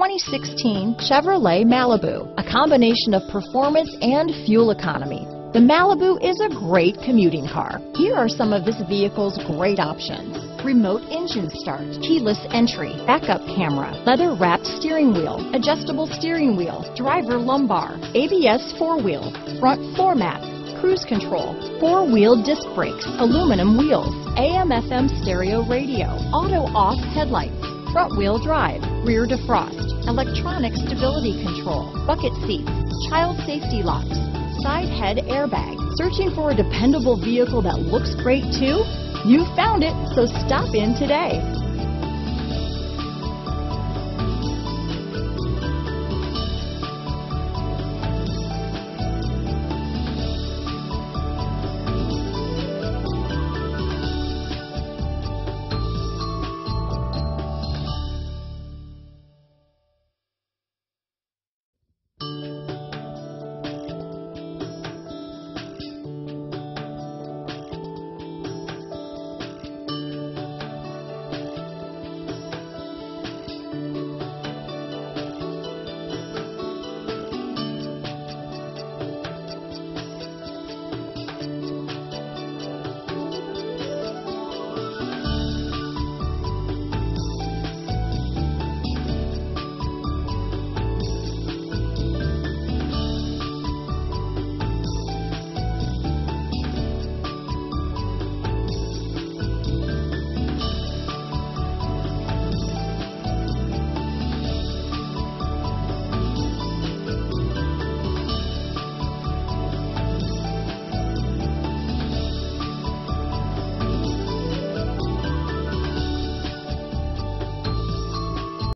2016 Chevrolet Malibu, a combination of performance and fuel economy. The Malibu is a great commuting car. Here are some of this vehicle's great options. Remote engine start, keyless entry, backup camera, leather wrapped steering wheel, adjustable steering wheel, driver lumbar, ABS four wheel, front floor mats, cruise control, four-wheel disc brakes, aluminum wheels, AM FM stereo radio, auto off headlights, front wheel drive, rear defrost, electronic stability control, bucket seats, child safety locks, side head airbag. Searching for a dependable vehicle that looks great too? You found it, so stop in today.